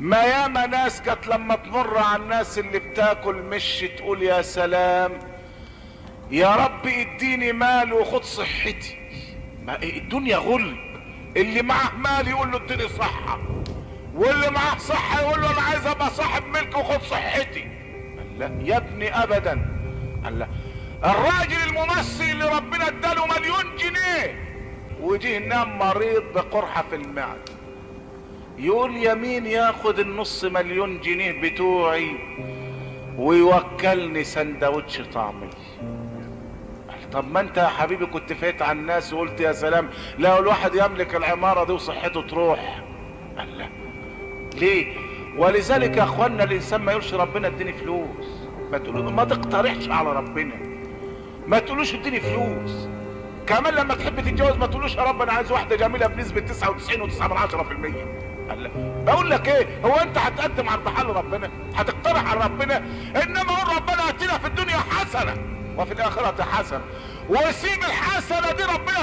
ما ياما ناس كانت لما تمر على الناس اللي بتاكل مش تقول يا سلام. يا رب اديني مال وخد صحتي. ما إيه الدنيا غل. اللي معاه مال يقول له اديني صحة. واللي معاه صحة يقول له أنا عايز أبقى صاحب ملك وخد صحتي. قال لا يا ابني ابدا. قال لا الراجل الممثل اللي ربنا اداله مليون جنيه. وجه نام مريض بقرحة في المعدة. يقول يمين ياخد النص مليون جنيه بتوعي ويوكلني سندوتش طعمي. طب ما انت يا حبيبي كنت فايت على الناس وقلت يا سلام لو الواحد يملك العمارة دي وصحته تروح. قال لا. ليه؟ ولذلك يا اخوانا الانسان ما يقولش ربنا اديني فلوس. ما تقول ما تقترحش على ربنا. ما تقولوش اديني فلوس. كمان لما تحب تتجوز ما تقولوش يا رب أنا عايز واحدة جميلة بنسبة 99.9% قال لا بقول لك إيه؟ هو أنت هتقدم عند حل ربنا؟ هتقترح على ربنا؟ إنما قول ربنا اتنا في الدنيا حسنة وفي الآخرة حسنة. وسيب الحسنة دي ربنا